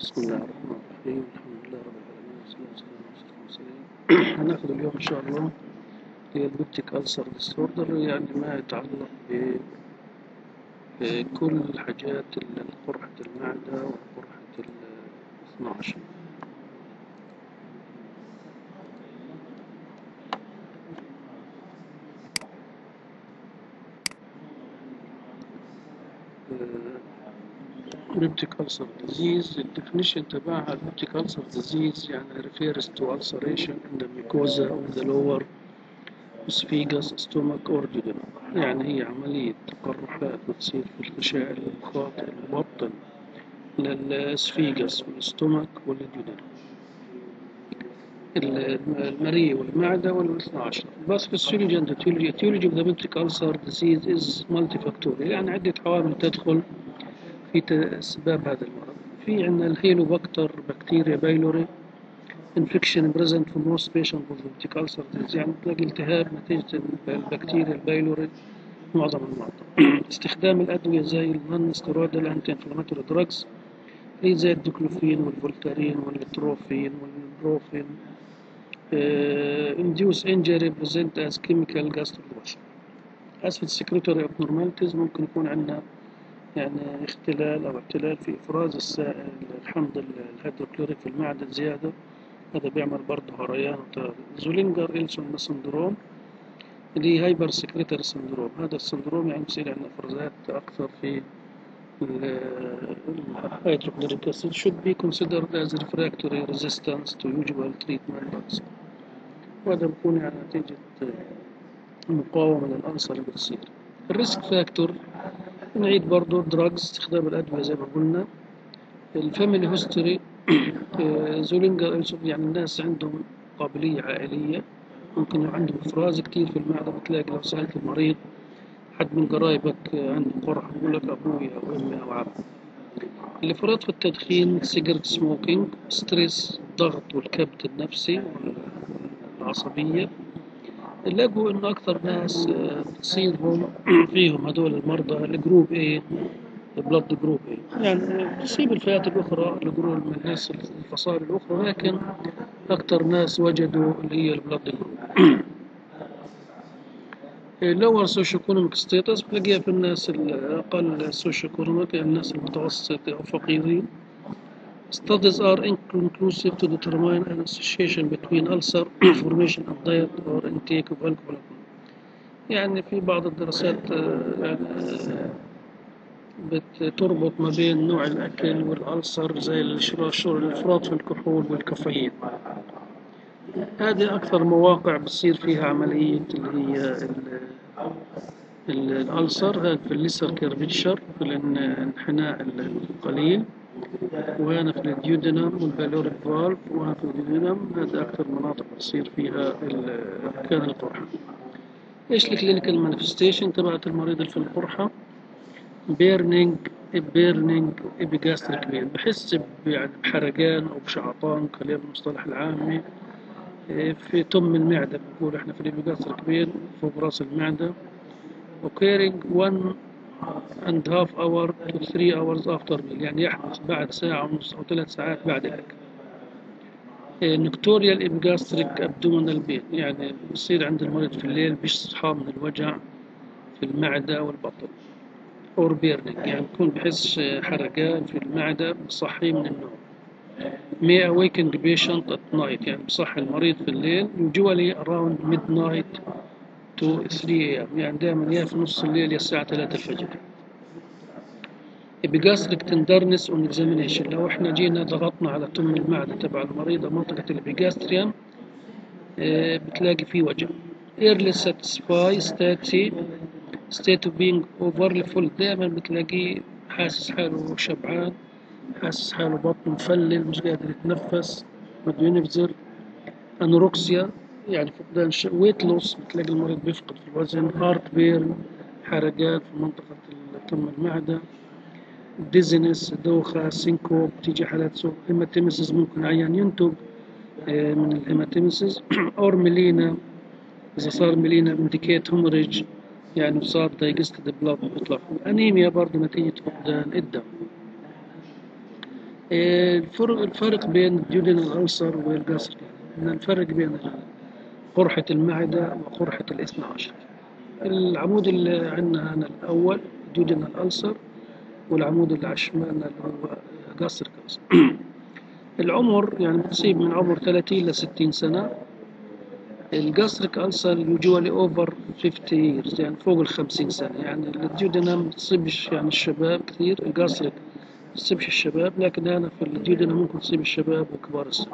بسم الله الرحمن الرحيم. الحمد لله رب العالمين والصلاة والسلام على أشرف المرسلين. هناخد اليوم إن شاء الله هي ال peptic ulcer disorder يعني ما يتعلق بكل حاجات قرحة المعدة وقرحة ال 12 peptic ulcer disease ال definition تبعها ال peptic ulcer disease يعني refers to ulceration in the mucosa of the lower esophagus stomach or duodenum يعني هي عملية تقرحات بتصير في الغشاء المخاطي المبطن لل esophagus وال stomach وال duodenum المريء والمعدة والاثنى عشر. pathophysiology and etiology etiology of the peptic ulcer disease is multifactorial. يعني عدة عوامل تدخل في أسباب هذا المرض. في عندنا ال Helicobacter بكتيريا pylori for most patients with peptic ulcer disease. يعني تلاقي التهاب نتيجة البكتيريا ال pylori معظم المرضى. استخدام الأدوية زي ال non-steroidal anti-inflammatory drugs زي الديكلوفين والفولتارين والتروفين والبروفين uh, induce injury present as chemical gastrulation أسفل secretory abnormalities ممكن يكون عندنا يعني اختلال أو اعتلال في إفراز السائل. الحمض الهيدروكلوريك في المعدة زيادة هذا بيعمل برضه هريان. Zollinger-Ellison syndrome. هي hyper secretory syndrome. هذا ال syndrome يعني بصير عندنا إفرازات أكثر في الهيدروكلوريك acid should be considered as refractory resistance to usual treatment. drugs وهذا بيكون يعني نتيجة مقاومة لل ulcer اللي بتصير. ال risk factor نعيد برضو drugs استخدام الأدوية زي ما قلنا. ال family history Zollinger يعني الناس عندهم قابلية عائلية. ممكن عندهم إفراز كتير في المعدة بتلاقي لو سألت المريض حد من قرايبك عنده قرح يقول لك أبوي أو أمي أو عمي الإفراط في التدخين cigarette smoking stress الضغط والكبت النفسي والعصبية. لقوا إنه أكثر ناس آه، بتصيبهم فيهم هدول المرضى ال group A blood group A. يعني تصيب الفئات الأخرى ال group من الناس الفصائل الأخرى لكن أكثر ناس وجدوا اللي هي ال blood group ال lower socio economic status بتلاقيها في الناس الأقل socio economic الناس المتوسطة أو فقيرين. Studies are inconclusive to determine an association between ulcer formation and diet or intake of alcohol. يعني في بعض الدراسات آه، يعني آه، بتربط ما بين نوع الأكل والألسر زي الشرب الإفراط في الكحول والكافيين هذه أكثر مواقع بتصير فيها عملية اللي هي ال- ال- الألسر هذا في الليسر كيرفيتشر في الانحناء القليل وهنا في ال duodenum وال pyloric valve وهنا في ال duodenum هذا أكثر مناطق بتصير فيها مكان القرحة. إيش ال clinical manifestation تبعت المريض في القرحة؟ burning burning epigastric pain بحس يعني بحرقان أو بشعطان خلينا بالمصطلح العامي. إيه، في تم المعدة بنقول إحنا في ال epigastric pain فوق رأس المعدة. Occurring one and half hour to three hours after meal يعني يحدث بعد ساعة ونص أو ثلاث ساعات بعد الأكل nocturnal epigastric abdominal pain يعني بصير عند المريض في الليل بيصحى من الوجع في المعدة والبطن. or burning يعني بكون بحس حرقان في المعدة بصحي من النوم. Awaken the patient at night. يعني بصحي المريض في الليل. usually around midnight. to 3 am يعني دائما يا في نص الليل يا الساعة 3 الفجر. epigastric tenderness on examination لو إحنا جينا ضغطنا على تم المعدة تبع المريضة منطقة الابيجاستريم آه، بتلاقي فيه وجع. Early satisfy state state of being overly full. دائما بتلاقيه حاسس حاله شبعان حاسس حاله بطنه مفلل مش قادر يتنفس بده ينفذر. anorexia يعني فقدان. weight loss بتلاقي المريض بيفقد في الوزن heart burn حرقان في منطقة ال- تم المعدة dizziness دوخة syncope تيجي حالات سوء. hematemesis ممكن عيان ينتج آه، من ال hematemesis or melena إذا صار melena indicate hemorrhage يعني صار digested blood بيطلع. أنيميا برضه نتيجة فقدان الدم. إيه، الفرق بين ال duodenal ulcer إن الفرق بين قرحة المعدة وقرحة الاثنى عشر العمود اللي عندنا هنا الأول duodenal ulcer والعمود اللي على اللي هو gastric ulcer العمر يعني بتصيب من عمر 30 ل 60 سنة. ال gastric ulcer usually over 50 years يعني فوق ال 50 سنة. يعني ال duodenum ما تصيبش يعني الشباب كثير ال gastric ما تصيبش الشباب لكن أنا في ال duodenum ممكن تصيب الشباب وكبار السن.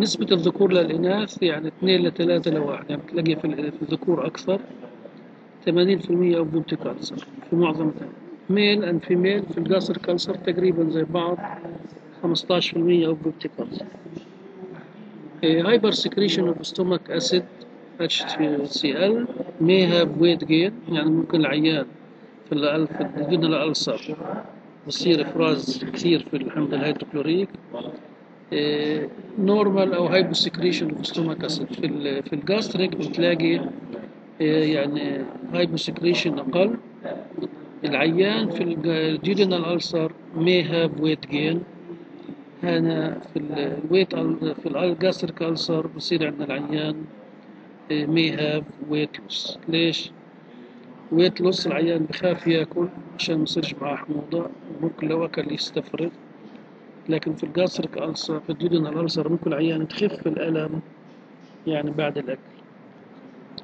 نسبة الذكور للإناث يعني 2 ل 3 ل 1 يعني بتلاقي في ال- الذكور أكثر. 80% of peptic ulcer في معظم male and female في ال gastric ulcer تقريبا زي بعض 15% of peptic ulcer. hyper secretion of stomach acid HCl may have weight gain يعني ممكن العيان في ال في ال duodenal ulcer بصير إفراز كثير في الحمض الهيدروكلوريك. normal أو hypo secretion of stomach acid في في ال gastric بتلاقي آه، يعني hypo secretion أقل. العيان في ال duodenal ulcer may have weight gain. هنا في ال weight في ال gastric ulcer بصير عندنا العيان may have weight loss. ليش؟ weight loss العيان بخاف ياكل عشان ما يصيرش معاه حموضة. ممكن لو أكل يستفرغ. لكن في ال gastric ulcer في ال duodenal ulcer ممكن العيان تخف الألم يعني بعد الأكل.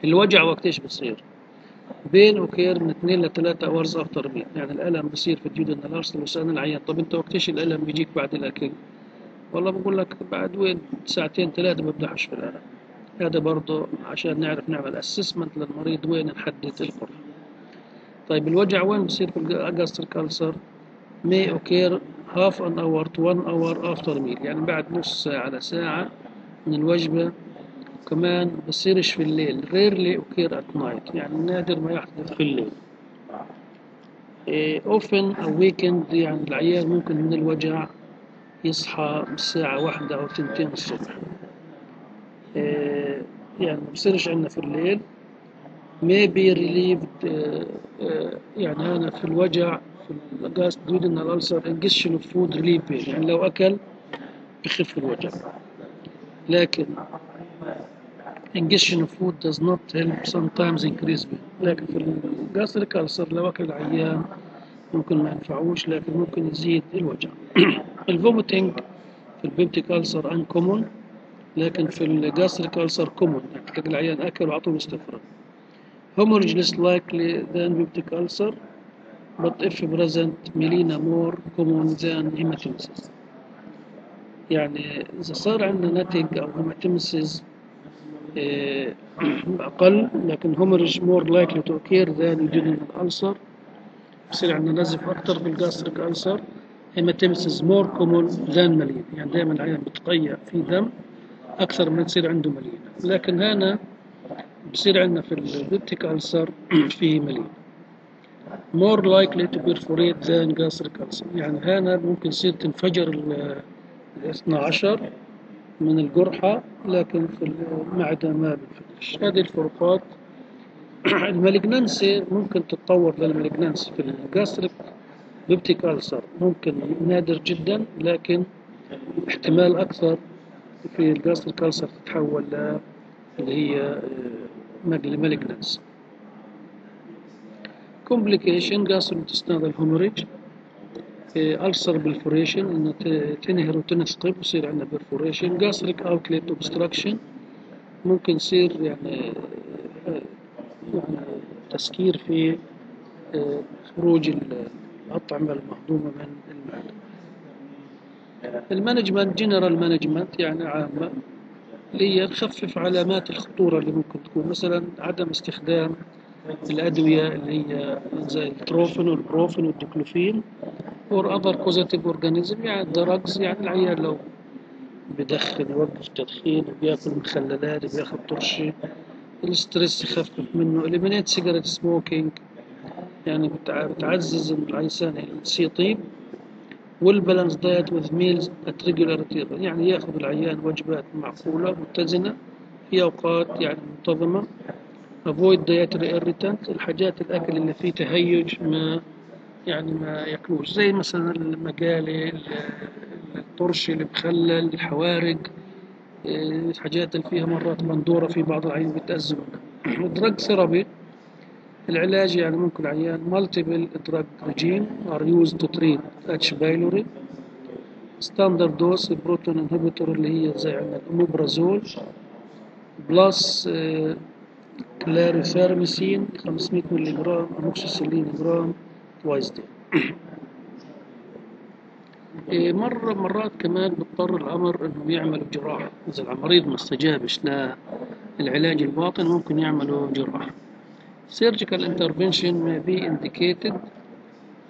الوجع وقت إيش بصير؟ pain occur من 2 ل 3 hours after meal يعني الألم بصير في ال duodenal ulcer لو سالنا العيان طب أنت وقت إيش الألم بيجيك بعد الأكل؟ والله بقول لك بعد وين؟ ساعتين ثلاثة ببدأ في الألم. هذا برضه عشان نعرف نعمل assessment للمريض وين نحدد القرح طيب الوجع وين بصير في الجاستريك ألسر may occur half an hour to one hour after meal. يعني بعد نص ساعة لساعة من الوجبة كمان بصيرش في الليل. Rarely occur at night. يعني نادر ما يحدث في الليل. إيه often awakened يعني العيان ممكن من الوجع يصحى الساعة واحدة أو تنتين الصبح. إيه يعني بصيرش عندنا في الليل. May be relieved آه، يعني أنا في الوجع. في ال gast duodenal ulcer ingestion of food relief. pain يعني لو أكل بخف الوجع. لكن ingestion of food does not help sometimes increase pain لكن في ال gastric ulcer لو أكل العيان ممكن ما ينفعوش لكن ممكن يزيد الوجع. ال vomiting في ال peptic ulcer uncommon لكن في ال gastric ulcer يعني تلاقي العيان أكل وعطوه hemorrhage less likely than peptic ulcer but if present melena more common than hematemesis يعني إذا صار عندنا نتج أو hematemesis آه، أقل لكن hemorrhage more likely to occur than duodenal ulcer بصير عندنا نزف أكتر في ال gastric ulcer hematemesis more common than melena يعني دائما العيان بتقيأ في دم أكثر من تصير عنده melena لكن هنا بصير عندنا في ال peptic ulcer في melena more likely to perforate than gastric ulcer يعني هنا ممكن يصير تنفجر ال 12 من القرحة لكن في المعدة ما بنفجرش. هذه الفروقات ال malignancy ممكن تتطور لل malignancy في ال gastric peptic ulcer ممكن نادر جدا لكن احتمال أكثر في ال gastric ulcer تتحول ل اللي هي malignancy. Complication gastrointestinal hemorrhage ulcer perforation إنه تنهر وتنثقب يصير عندنا perforation gastric outlet obstruction. ممكن يصير يعني يعني تسكير في آه، خروج ال- الأطعمة المهضومة من المعدة. ال management general management يعني عامة اللي هي نخفف علامات الخطورة اللي ممكن تكون. مثلا عدم استخدام الأدوية اللي هي زي التروفين والبروفين والديكلوفين or other causative organism يعني drugs يعني العيان لو بدخن يوقف تدخين وبياكل مخللات وبياخد طرشي ال stress يخفف منه eliminate cigarette smoking يعني بتع- بتعزز إن الإنسان يطيب وال balance diet meals at regular interval يعني ياخذ العيان وجبات معقولة متزنة في أوقات يعني منتظمة. Avoid dietary irritant الحاجات الأكل اللي فيه تهيج ما يعني ما ياكلوش. زي مثلا المجالي ال- الطرش اللي مخلل الحوارق إيه، الحاجات اللي فيها مرات بندورة في بعض العيان بتأذي منها ال drug therapy العلاج يعني ممكن عيان multiple drug regime are used to treat H. pylori. standard dose proton inhibitor اللي هي زي عندنا ال omeprazole plus clarithromycin 500 مللي جرام أموكسيسيلين جرام twice دي مرة مرات كمان بيضطر الأمر إنهم يعملوا جراحة إذا المريض ما استجابش للعلاج الباطن ممكن يعملوا جراحة surgical intervention may be indicated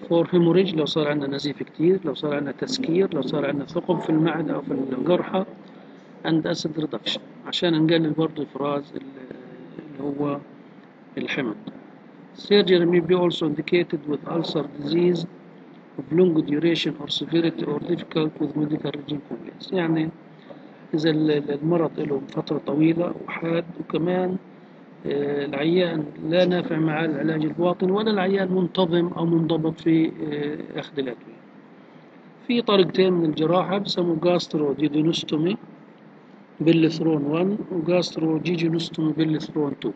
for hemorrhage لو صار عندنا نزيف كتير لو صار عندنا تسكير لو صار عندنا ثقب في المعدة أو في الجرحى and acid reduction. عشان نقلل برضه إفراز ال- هو الحمض surgery may be also indicated with ulcer disease of long duration or severity or difficult with medical regime compliance يعني إذا ال- ال- المرض له فترة طويلة وحاد وكمان آه، العيان لا نافع معاه العلاج الباطن ولا العيان منتظم أو منضبط في آه، أخذ الأدوية. في طريقتين من الجراحة gastroduodenostomy Billroth 1 و gastrojejunostomy Billroth 2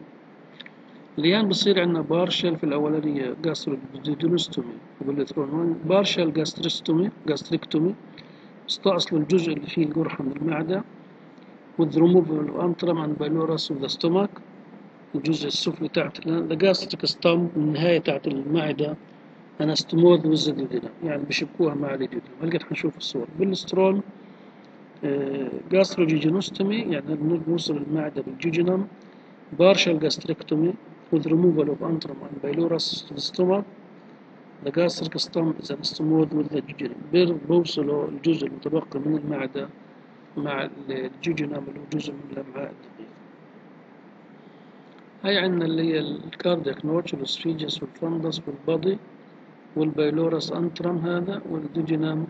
الأيام بصير عندنا partial في الأولانية gastroduodenostomy Billroth 1 partial gastrostomy gastrectomy استأصل الجزء اللي فيه القرحة من المعدة. With removal of antrum and pylorus of the stomach. الجزء السفلي تحت ال gastric stump النهاية تحت المعدة. anastomosed with the duodenum يعني بيشبكوها مع الجدودينا هلقيت حنشوف الصور. Billroth gastrojejunostomy يعني نوصل المعدة بال jejunum partial gastrectomy with removal of antrum and pylorus to the stomach the gastric stump is anastomosed with the jejunum بوصلوا الجزء المتبقي من المعدة مع ال jejunum اللي هو جزء من الأمعاء الدقيقة هاي عندنا اللي هي الكاردياك نوتش والسفيجس والفندس والبادي والبايلورس انترم هذا وال duodenum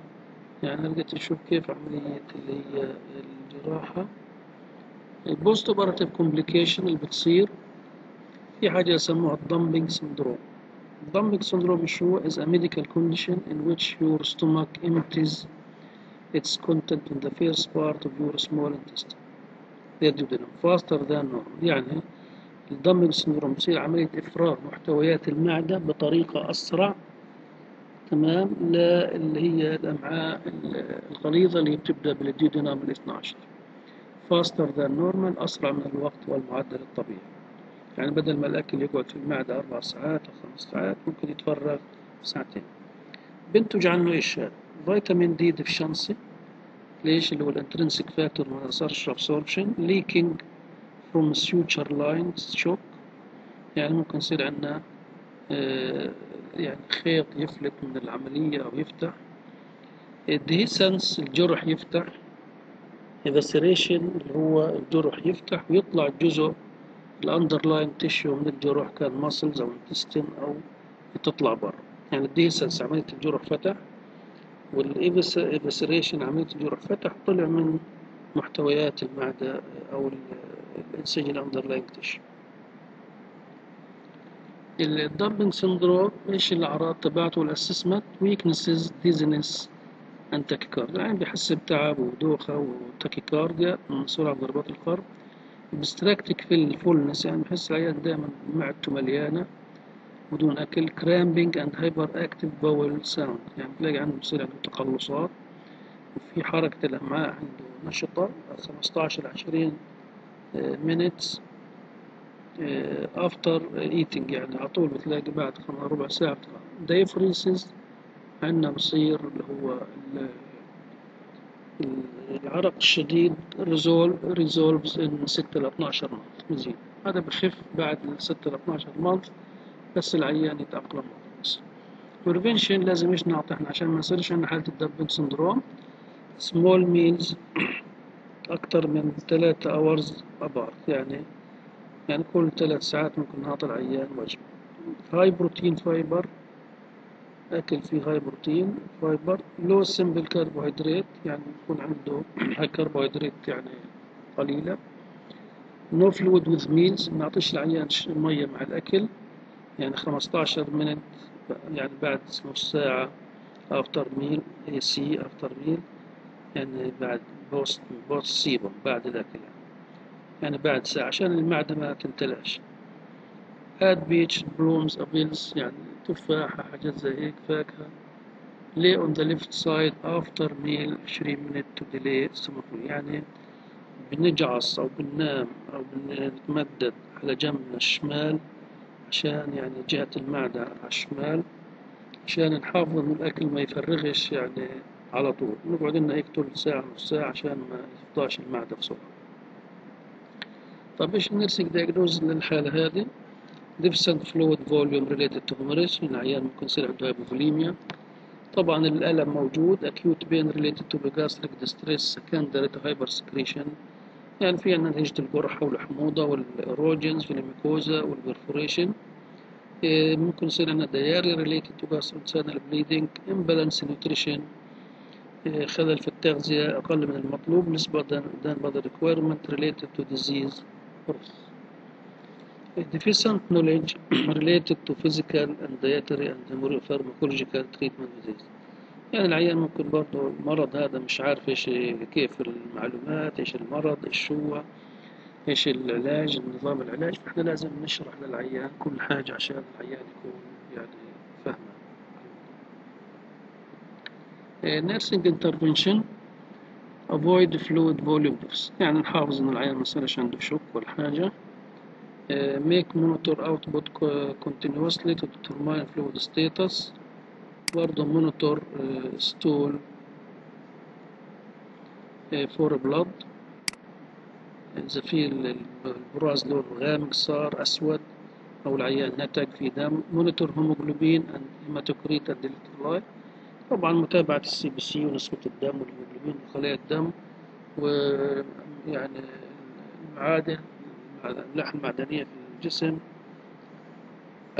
يعني لقيت تشوف كيف عملية اللي هي الجراحة. ال post operative complication اللي بتصير في حاجة يسموها ال dumping syndrome ال dumping syndrome شو is a medical condition in which your stomach empties its content in the first part of your small intestine. The duodenum faster than normal. يعني ال dumping syndrome بتصير عملية إفراغ محتويات المعدة بطريقة أسرع تمام اللي هي الأمعاء الغليظة اللي بتبدأ بال duodenum ال 12 faster than normal أسرع من الوقت والمعدل الطبيعي. يعني بدل ما الأكل يقعد في المعدة أربع ساعات أو خمس ساعات ممكن يتفرغ ساعتين. بنتج عنه إيش؟ هذا؟ vitamin B deficiency ليش؟ اللي هو ال intrinsic factor ما صارش absorption leaking from suture lines shock يعني ممكن يصير عندنا آه، يعني خيط يفلت من العملية أو يفتح. ال dehiscence الجرح يفتح. Evisceration اللي هو الجرح يفتح. ويطلع الجزء ال underlying tissue من الجروح كان muscles أو intestine أو تطلع برا. يعني ال dehiscence عملية الجرح فتح. وال evisceration عملية الجرح فتح طلع من محتويات المعدة أو ال- الانسجه ال underlying tissue ال dumping syndrome إيش الأعراض تبعته؟ وال assessment weakness dizziness and tachycardia يعني بيحس بتعب ودوخة و tachycardia من سرعه ضربات القلب. epigastric في ال fullness يعني بحس العيان دائما معدته مليانة بدون أكل. cramping and hyperactive bowel sound يعني بتلاقي عنده بصير عنده تقلصات. وفي حركة الأمعاء عنده نشطة 15 20 minutes. after eating يعني على طول بتلاقي بعد ربع ساعة diaphoresis عندنا بصير اللي هو ال- ال- العرق الشديد resolve resolves in 6 ل 12 month مزيد هذا بخف بعد ال 6 ل 12 month بس العيان يتأقلم. بس prevention لازم إيش نعطي إحنا؟ عشان ما يصيرش عندنا حالة ال dumping syndrome small meals أكتر من 3 hours apart يعني يعني كل ثلاث ساعات ممكن نعطي العيان وجبة high protein fiber أكل فيه high protein fiber low simple carbohydrate يعني يكون عنده هاي كربوهيدرات يعني قليلة. no fluid with meals ما نعطيش العيان مية مع الأكل. يعني 15 minute يعني بعد نص ساعة after meal AC after meal يعني بعد post post cibum بعد الأكل يعني. بعد ساعة عشان المعدة ما تمتلأش. Eat peach plums apples يعني تفاحة حاجات زي هيك فاكهة. Lay on the left side after meal 20 minute to delay stomach. يعني بنجعص أو بننام أو بنتمدد على جنبنا الشمال عشان يعني جهة المعدة على الشمال. عشان نحافظ إن الأكل ما يفرغش يعني على طول. نقعد لنا هيك طول ساعة نص ساعة عشان ما يفضاش المعدة بسرعة. طب إيش nursing diagnosis للحالة هذه deficient fluid volume related to hemorrhage العيان ممكن يصير عنده hypovolemia طبعا الألم موجود acute pain related to epigastric distress secondary to hypersecretion يعني في عندنا نتيجة القرحة والحموضة وال erosions في ال mucosa وال perforation إيه، ممكن يصير عندنا diarrhea related to gastrointestinal bleeding imbalance nutrition خلل في التغذية أقل من المطلوب less than body requirement related to disease process deficient knowledge related to physical and dietary and pharmacological treatment disease يعني العيان ممكن برضه المرض هذا مش عارف إيش كيف المعلومات إيش المرض إيش هو إيش العلاج نظام العلاج. فإحنا لازم نشرح للعيان كل حاجة عشان العيان يكون يعني فاهمة. nursing intervention avoid fluid volume loss. يعني نحافظ إن العيان ما يصيرش عنده شوك ولا حاجة. make monitor output continuously to determine fluid status. برضه monitor stool for blood. إذا في البراز لون غامق صار أسود أو العيان نتج في دم monitor hemoglobin and hematocrit and طبعا متابعة ال CBC ونسبة الدم والهيموجلوبين وخلايا الدم ويعني المعادن الأملاح المعدنية في الجسم.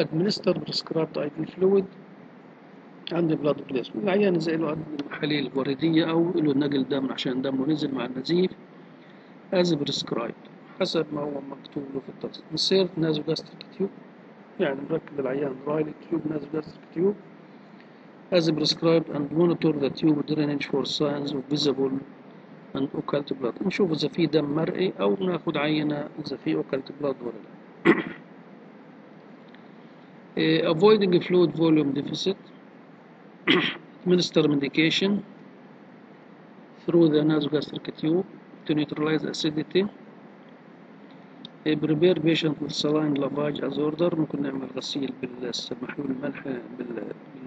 Administer prescribed IV fluid and blood replacement العيان إذا له محاليل وريدية أو له نقل دم عشان دمه نزل مع النزيف as prescribed. حسب ما هو مكتوب له في التصريح insert nasogastric tube. يعني نركب العيان Ryle tube nasogastric tube. As prescribed and monitor the tube drainage for signs of visible and occult blood نشوف إذا في دم مرئي أو ناخد عينة إذا في occult blood ولا لا avoiding fluid volume deficit administer medication through the nasogastric tube to neutralize acidity prepare patient with saline lavage as order ممكن نعمل غسيل بالمحلول الملح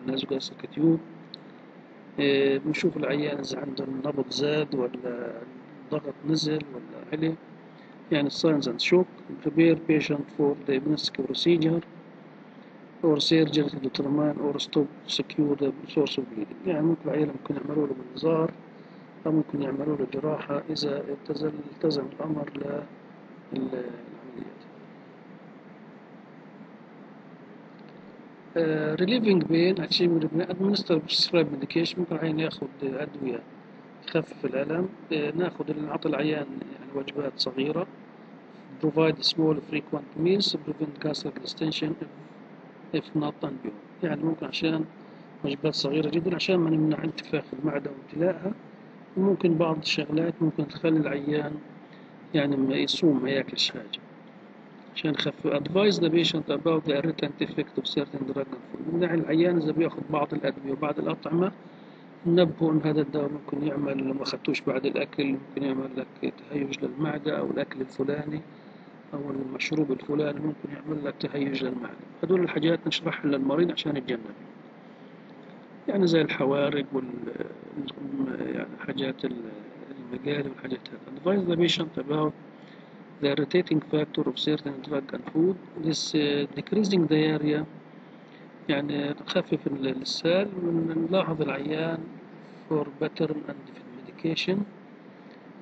بالنازوجاستريك تيوب بنشوف العيان إذا عنده النبض زاد ولا الضغط نزل ولا علي يعني signs and shock. Prepare patient for diagnostic procedure or surgery to determine or stop secure the source of bleeding. يعني ممكن العيان ممكن يعملوا له منظار أو ممكن يعملوا له جراحة إذا التزم, الأمر للعمليات relieving pain achieving administer prescribed medication ممكن العيان ياخد أدوية تخفف الألم uh, ناخد نعطي العيان يعني وجبات صغيرة provide small frequent meals to prevent distension if not unbeyond يعني ممكن عشان وجبات صغيرة جدا عشان ما نمنع انتفاخ المعدة وامتلاءها وممكن بعض الشغلات ممكن تخلي العيان يعني ما يصوم ما ياكلش حاجة عشان يخفف advise the patient about the irritant effect of certain drug and العيان إذا بياخد بعض الأدوية وبعض الأطعمة ننبهه إن هذا الدواء ممكن يعمل لو ما أخدتوش بعد الأكل ممكن يعمل لك تهيج للمعدة أو الأكل الفلاني أو المشروب الفلاني ممكن يعمل لك تهيج للمعدة. هدول الحاجات نشرحها للمريض عشان يتجنب. يعني زي الحوارق وال يعني حاجات المقالي والحاجات هذه advise the patient about the irritating factor of certain drug and food this uh, decreasing diarrhea يعني نخفف الإسهال ونلاحظ العيان for better and medication.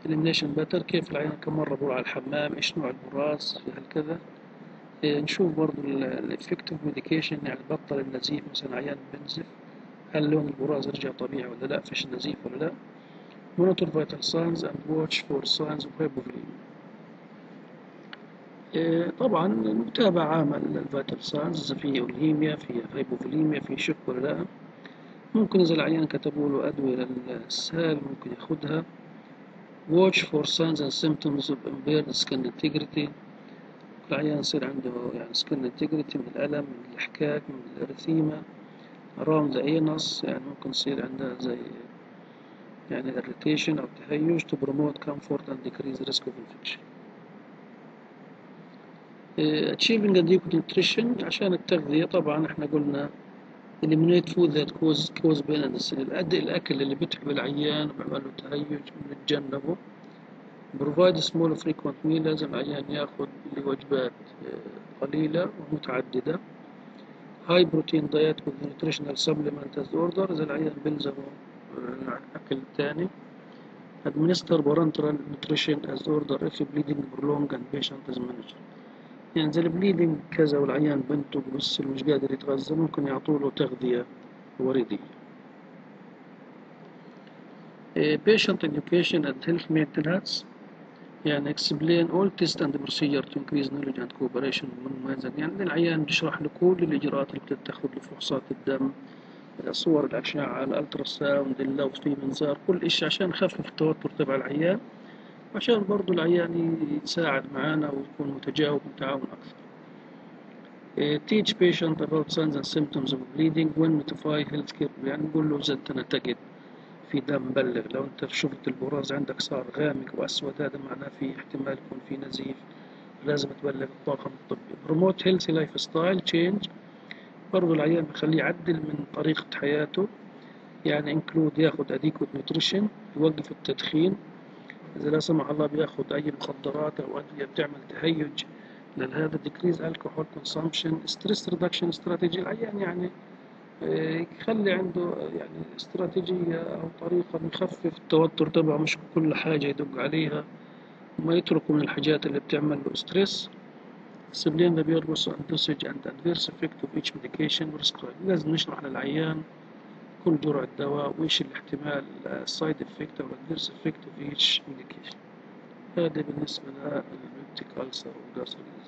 Elimination pattern. كيف العيان كم مرة بروح على الحمام؟ إيش نوع البراز في هالكذا. نشوف برضو ال effective medication يعني بطل النزيف. مثلا عيان بنزف هل لون البراز رجع طبيعي ولا لا؟ فيش نزيف ولا لا؟ Monitor vital signs and watch for signs of hypovolemia إيه، طبعا المتابعة عامة لل vital signs في الهيميا في hypovolemia في شك ولا. لا ممكن إذا العيان كتبوا له أدوية للإسهال ممكن ياخدها. Watch for signs and symptoms of impaired skin integrity. العيان يصير عنده يعني skin integrity من الألم من الاحتكاك من ال erythema around the anus يعني ممكن يصير عندها زي يعني irritation أو تهيج to promote comfort and decrease risk of infection. Eh, achieving adequate nutrition عشان التغذية طبعا إحنا قلنا eliminate food that cause cause pain الأكل اللي بيتعب العيان وبيعمل له تهيج بنتجنبه provide small frequent meal لازم العيان ياخد وجبات آه، قليلة ومتعددة high protein diet with nutritional supplement as order إذا العيان بيلزمه آه، أكل تاني administer parenteral nutrition as order if bleeding prolonged and patient is managed يعني زي ال bleeding كذا والعيان بنته بس مش قادر يتغذى ممكن يعطوا له تغذية وريدية Eh, patient education and health maintenance يعني explain all tests and procedure to increase knowledge and cooperation من يعني العيان بيشرح له كل الإجراءات اللي بتتخذ لفحوصات الدم صور الأشعة ال ultrasound لو في منظار كل إشي عشان نخفف التوتر تبع العيان. عشان برضو العيان يتساعد معانا ويكون متجاوب ومتعاون أكثر. Eh, teach patient about signs and symptoms of bleeding when notify healthcare يعني نقول له إذا أنت نتجد في دم بلغ. لو أنت شفت البراز عندك صار غامق وأسود هذا معناه في احتمال يكون في نزيف. لازم تبلغ الطاقم الطبي. promote healthy lifestyle change. برضو العيان بخليه يعدل من طريقة حياته. يعني include ياخد adequate nutrition يوقف التدخين. إذا لا سمح الله بياخد أي مخدرات أو أدوية بتعمل تهيج لأن هذا decrease alcohol consumption stress reduction strategy العيان يعني آه، يخلي عنده يعني استراتيجية أو طريقة نخفف التوتر تبعه مش كل حاجة يدق عليها وما يتركوا من الحاجات اللي بتعمل له ستريس the purpose and dosage and adverse effect of each medication. Prescribed لازم نشرح للعيان كل جرعة دواء وإيش الاحتمال ال side effect أو ال adverse effect of each medication هذا بالنسبة لل peptic ulcer وال gastritis